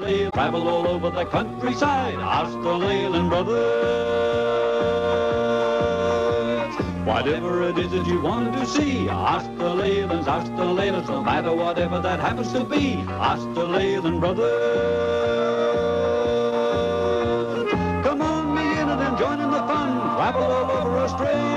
Travel all over the countryside, ask brothers. Whatever it is that you want to see, Australians, Australians, no matter whatever that happens to be, ask brothers. Come on, me in it and join in the fun, travel all over Australia.